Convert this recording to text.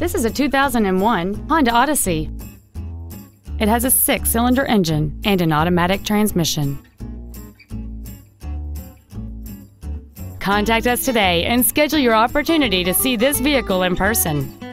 This is a 2001 Honda Odyssey. It has a six cylinder engine and an automatic transmission. Contact us today and schedule your opportunity to see this vehicle in person.